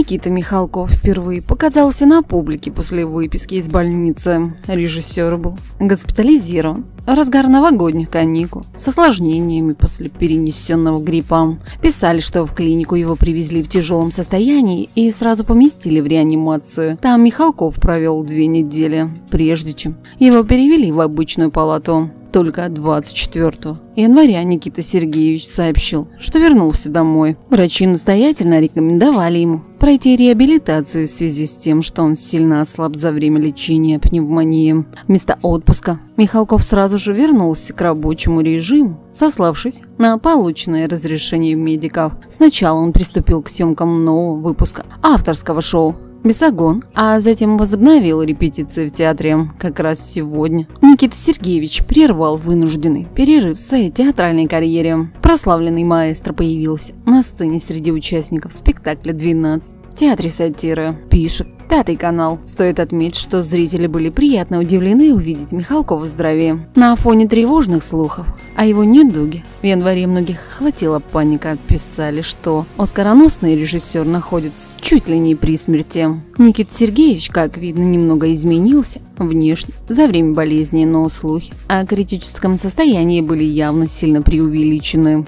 Никита Михалков впервые показался на публике после выписки из больницы. Режиссер был госпитализирован. Разгар новогодних каникул с осложнениями после перенесенного гриппа. Писали, что в клинику его привезли в тяжелом состоянии и сразу поместили в реанимацию. Там Михалков провел две недели, прежде чем его перевели в обычную палату. Только 24 января Никита Сергеевич сообщил, что вернулся домой. Врачи настоятельно рекомендовали ему пройти реабилитацию в связи с тем, что он сильно ослаб за время лечения пневмонии. Вместо отпуска Михалков сразу же вернулся к рабочему режиму, сославшись на полученное разрешение медиков. Сначала он приступил к съемкам нового выпуска авторского шоу Бесогон, а затем возобновил репетиции в театре как раз сегодня. Никита Сергеевич прервал вынужденный перерыв в своей театральной карьере. Прославленный маэстро появился на сцене среди участников спектакля «12» в театре сатиры. Пишет Пятый канал. Стоит отметить, что зрители были приятно удивлены увидеть Михалкова в здравии. На фоне тревожных слухов о его недуге в январе многих хватила паника. Писали, что оскароносный режиссер находится чуть ли не при смерти. Никит Сергеевич, как видно, немного изменился внешне за время болезни, но слухи о критическом состоянии были явно сильно преувеличены.